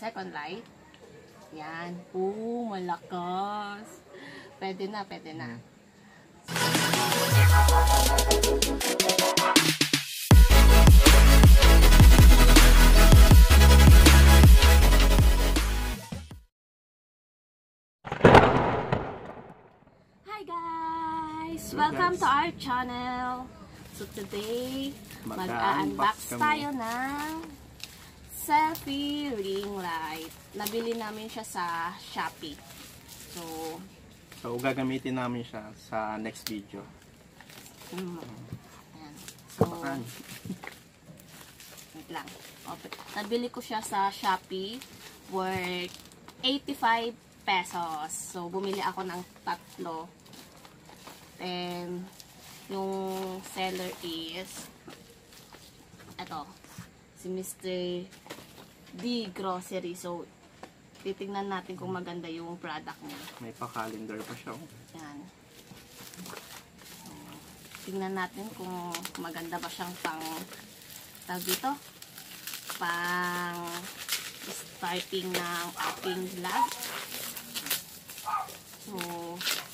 second light. Yan. Oo, malakas. Pwede na, pwede na. Hi guys! Welcome to our channel. So today, Mag-unbox tayo ng selfie ring light. Nabili namin siya sa Shopee. So, So, gagamitin namin siya sa next video. mm, ayan. So, wait lang. Okay. Nabili ko siya sa Shopee worth 85 pesos. So, bumili ako ng tatlo. Then, yung seller is eto, si Mr. D Grocery. So, titingnan natin kung maganda yung product niya. may pa-calendar pa siya. oh. Yan. So, tingnan natin kung maganda ba siyang pang tawag dito pang starting ng ating vlog. So,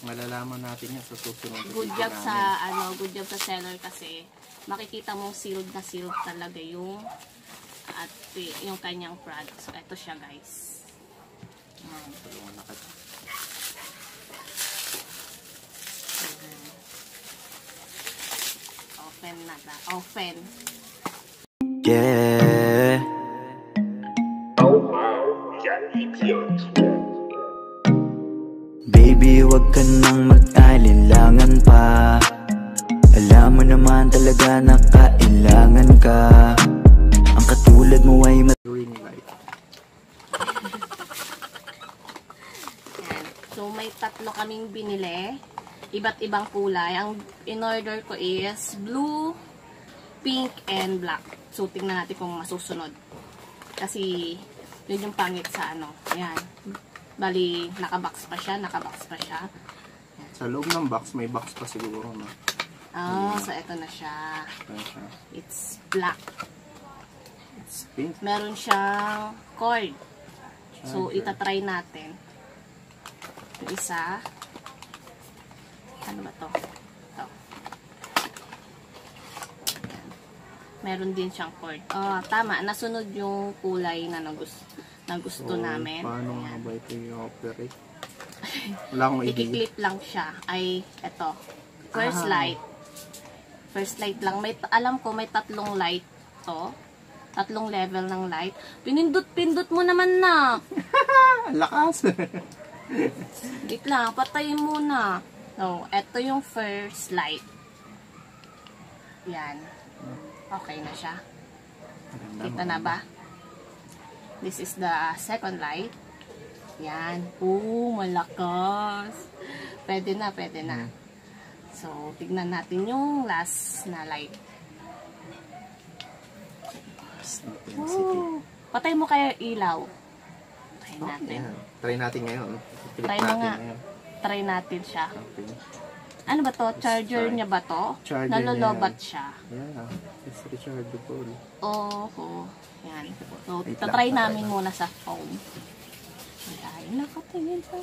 Malalaman natin yan sa susunod. good job namin. sa ano, good job sa seller kasi makikita mong sealed na sealed talaga yung at yung kanyang product. So, ito siya guys. Yan. Tulungan na. Open na ba? Open. Yeah. Baby, wag ka nang mag-alinlangan pa Alam mo naman talaga na kailangan ka Ang katulad mo ay mat- Ring light. Yan. So, may tatlo kaming binili. Iba't ibang kulay. Ang in-order ko is blue, pink, and black. So, tingnan natin kung masusunod. Kasi, yun yung pangit sa ano. Ayan. Bali, nakabox pa siya. Nakabox pa siya. Sa loob ng box, may box pa siguro. No? Oh, so eto na siya. Ayan siya. It's black. It's pink. Meron siyang cord. So, Charger. itatry natin. Yung isa. Ano ba to? Ito. Meron din siyang cord. Oh, tama. Nasunod yung kulay na nagusto, na gusto So, namin. Paano nga ba ito i-operate? Wala akong idea. Ikiklip lang siya. Ay, eto. First Ah. light. First light lang. May, alam ko, may tatlong light to. Tatlong level ng light. Pinindot-pindot mo naman na. Lakas! Wait lang, patayin muna. So, eto yung first light. Yan. Okay na siya. Kita na ba? This is the second light. Yan. Oo, malakas. Pwede na, pwede na. So, tignan natin yung last na light. Intensity. Woo! Patay mo kaya ilaw. Try natin. Ayan. Try natin ngayon. Click Try mo natin nga. ngayon. Try natin siya. Okay. Ano ba to? Charger try. niya ba to? Charger Nalolobat niya siya. Yeah. It's rechargeable. Oo. Yan. So, Wait tatry lang, namin tatry muna sa phone. Ay, nakatingin pa.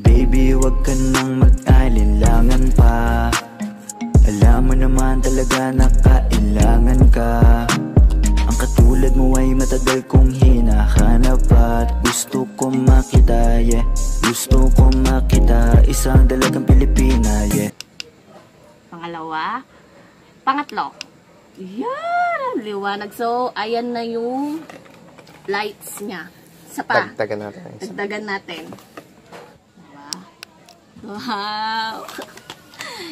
Baby, wag ka nang mag-alinlangan pa Alam mo naman talaga na kailangan ka Ang katulad mo ay matagal kong hinahanap At gusto ko makita, yeah Gusto ko makita Isang dalagang Pilipina, yeah Pangalawa. Pangatlo. Yan! Liwanag. So, ayan na yung lights niya. Sa pa. Tagtagan natin. Dagdagan natin. Wow!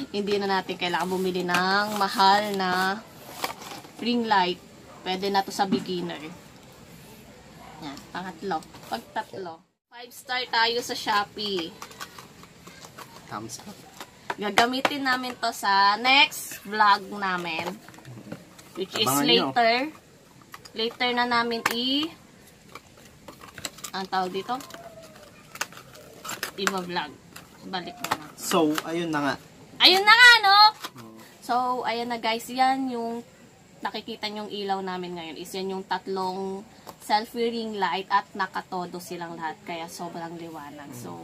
Hindi na natin kailangan bumili ng mahal na ring light. Pwede na to sa beginner. Yan, pangatlo. Pag tatlo. 5 star tayo sa Shopee. Thumbs up. Gagamitin namin to sa next vlog namin. Which is Abangan nyo. later. Later na namin i... Ang tawag dito? Iba vlog. Balik mo na. So, ayun na nga. Ayun na nga, no? So, ayan na guys, yan yung nakikita nyong ilaw namin ngayon is yan yung tatlong self-reading light at nakatodo silang lahat kaya sobrang liwanag. So,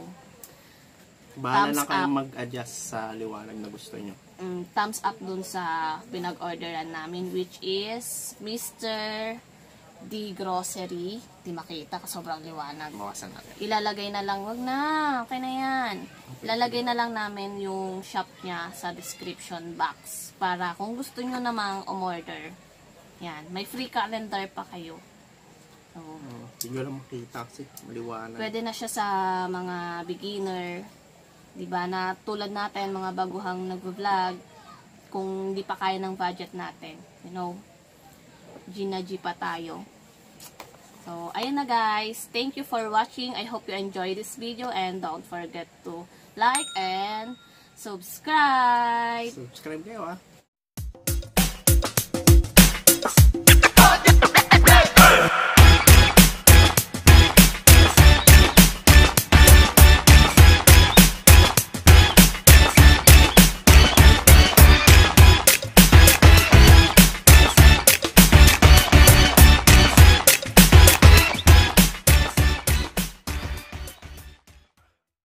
Bahala Thumbs na kayong mag-adjust sa liwanag na gusto nyo. mm, thumbs up dun sa pinag-orderan namin which is Mr. D Grocery. Di makita sobrang liwanag. Mawasan natin. Ilalagay na lang, wag na, okay na yan. Ilalagay na lang namin yung shop niya sa description box para kung gusto nyo namang umorder. Yan, may free calendar pa kayo. So, Oh, Hindi nyo lang makita kasi maliwanag. Pwede na siya sa mga beginner, 'di ba? Na tulad natin mga baguhang nagvo-vlog kung hindi pa kaya ng budget natin, you know. G na G pa tayo. So, ayun na guys. Thank you for watching. I hope you enjoy this video and don't forget to like and subscribe. Subscribe kayo ah.